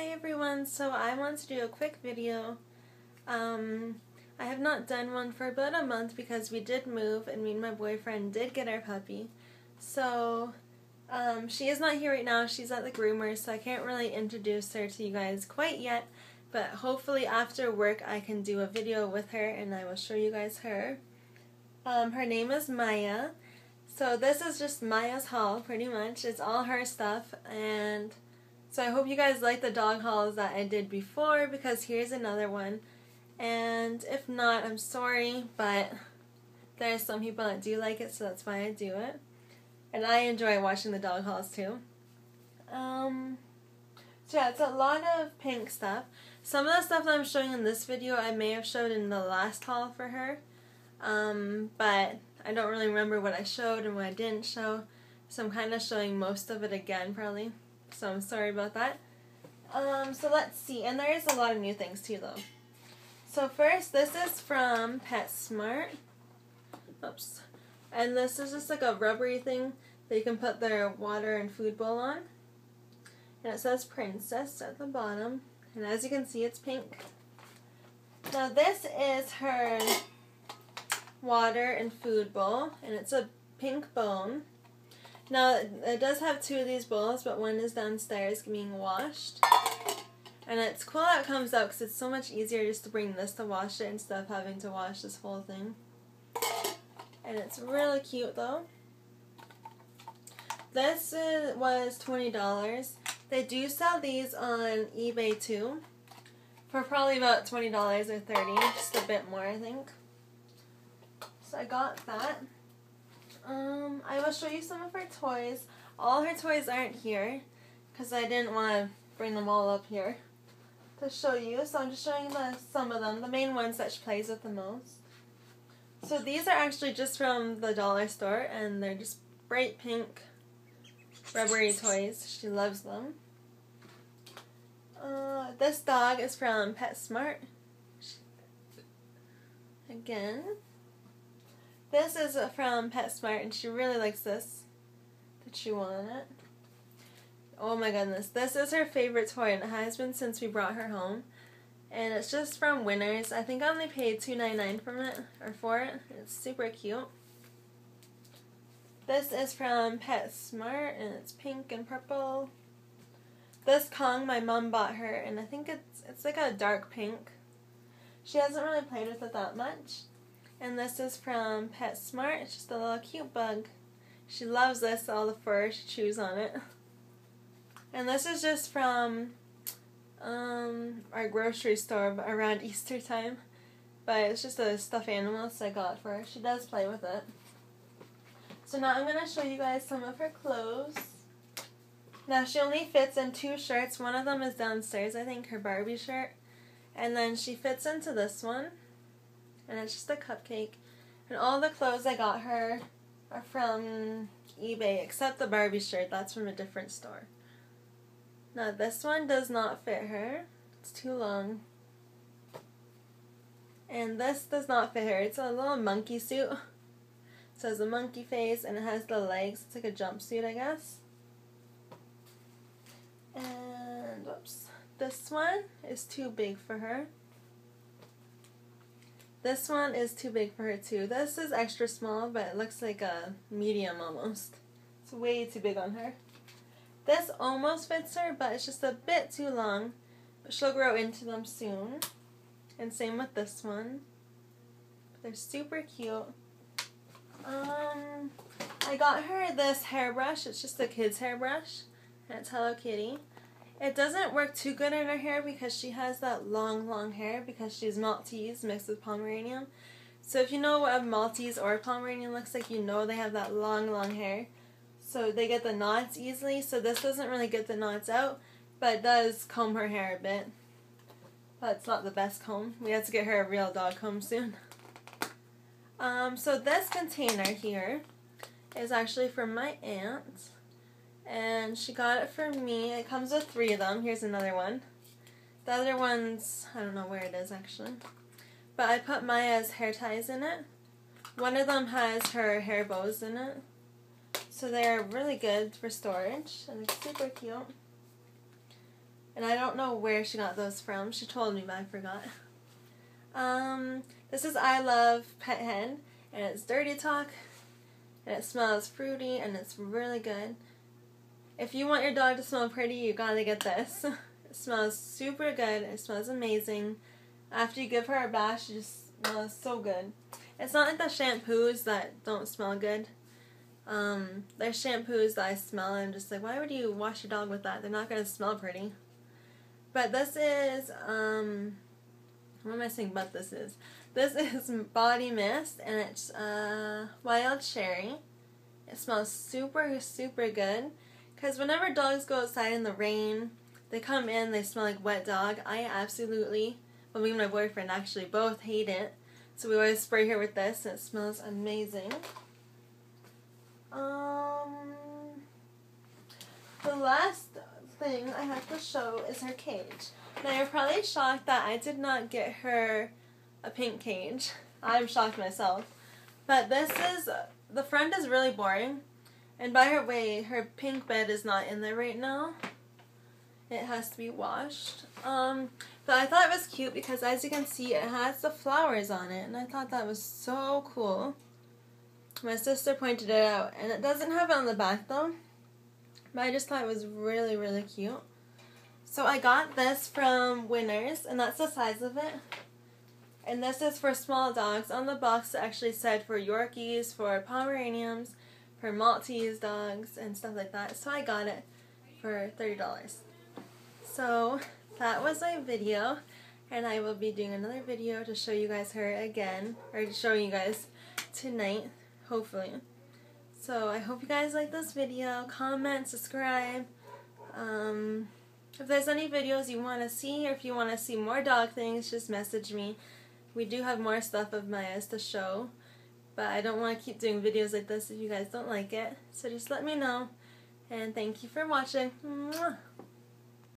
Hi everyone, so I want to do a quick video. Um, I have not done one for about a month because we did move and me and my boyfriend did get our puppy. So, um, she is not here right now, she's at the groomer, so I can't really introduce her to you guys quite yet. But hopefully after work I can do a video with her and I will show you guys her. Um, her name is Maya. So this is just Maya's haul pretty much. It's all her stuff and so I hope you guys like the dog hauls that I did before because here's another one. And if not, I'm sorry, but there's some people that do like it, so that's why I do it. And I enjoy watching the dog hauls too. Um, so yeah, it's a lot of pink stuff. Some of the stuff that I'm showing in this video I may have showed in the last haul for her. Um, but I don't really remember what I showed and what I didn't show. So I'm kind of showing most of it again probably so I'm sorry about that. Um, so let's see, and there is a lot of new things too though. So first, this is from PetSmart. Oops. And this is just like a rubbery thing that you can put their water and food bowl on. And it says Princess at the bottom. And as you can see, it's pink. Now this is her water and food bowl. And it's a pink bone. Now, it does have two of these bowls, but one is downstairs being washed. And it's cool how it comes out because it's so much easier just to bring this to wash it instead of having to wash this whole thing. And it's really cute though. This is, was $20. They do sell these on eBay too. For probably about $20 or 30 just a bit more I think. So I got that. Um, I will show you some of her toys. All her toys aren't here because I didn't want to bring them all up here to show you. So I'm just showing the some of them, the main ones that she plays with the most. So these are actually just from the dollar store and they're just bright pink rubbery toys. She loves them. Uh, this dog is from PetSmart. Again. This is from PetSmart, and she really likes this. To she on it. Oh my goodness, this is her favorite toy, and it has been since we brought her home. And it's just from Winners. I think I only paid two ninety nine from it or for it. It's super cute. This is from PetSmart, and it's pink and purple. This Kong, my mom bought her, and I think it's it's like a dark pink. She hasn't really played with it that much. And this is from PetSmart. It's just a little cute bug. She loves this, all the fur. She chews on it. And this is just from um, our grocery store around Easter time. But it's just a stuffed animal so I got for her. She does play with it. So now I'm going to show you guys some of her clothes. Now she only fits in two shirts. One of them is downstairs, I think, her Barbie shirt. And then she fits into this one and it's just a cupcake. And all the clothes I got her are from eBay, except the Barbie shirt. That's from a different store. Now this one does not fit her. It's too long. And this does not fit her. It's a little monkey suit. It says a monkey face and it has the legs. It's like a jumpsuit, I guess. And, whoops. This one is too big for her. This one is too big for her too. This is extra small, but it looks like a medium almost. It's way too big on her. This almost fits her, but it's just a bit too long. But she'll grow into them soon. And same with this one. They're super cute. Um, I got her this hairbrush. It's just a kid's hairbrush. And it's Hello Kitty. It doesn't work too good in her hair because she has that long, long hair because she's Maltese mixed with Pomeranian. So if you know what a Maltese or a Pomeranian looks like, you know they have that long, long hair. So they get the knots easily. So this doesn't really get the knots out, but it does comb her hair a bit. But it's not the best comb. We have to get her a real dog comb soon. Um, so this container here is actually from my aunt and she got it for me. It comes with three of them. Here's another one. The other one's, I don't know where it is actually. But I put Maya's hair ties in it. One of them has her hair bows in it. So they're really good for storage and they're super cute. And I don't know where she got those from. She told me, but I forgot. Um, this is I Love Pet Head, and it's Dirty Talk, and it smells fruity, and it's really good. If you want your dog to smell pretty, you gotta get this. It smells super good. It smells amazing. After you give her a bath, she just smells so good. It's not like the shampoos that don't smell good. Um, there's shampoos that I smell and I'm just like, why would you wash your dog with that? They're not gonna smell pretty. But this is, um, what am I saying but this is? This is body mist and it's uh, wild cherry. It smells super, super good. Because whenever dogs go outside in the rain they come in, they smell like wet dog. I absolutely, well, me and my boyfriend actually both hate it. So we always spray her with this, and it smells amazing. Um, the last thing I have to show is her cage. Now you're probably shocked that I did not get her a pink cage. I'm shocked myself. But this is, the front is really boring. And by her way, her pink bed is not in there right now. It has to be washed. Um, but I thought it was cute because as you can see, it has the flowers on it. And I thought that was so cool. My sister pointed it out. And it doesn't have it on the back though. But I just thought it was really, really cute. So I got this from Winners. And that's the size of it. And this is for small dogs. On the box it actually said for Yorkies, for Pomeranians, for Maltese dogs, and stuff like that. So I got it for $30. So that was my video and I will be doing another video to show you guys her again or to show you guys tonight hopefully. So I hope you guys like this video. Comment, subscribe. Um, if there's any videos you want to see or if you want to see more dog things, just message me. We do have more stuff of Maya's to show, but I don't want to keep doing videos like this if you guys don't like it. So just let me know. And thank you for watching. Mwah.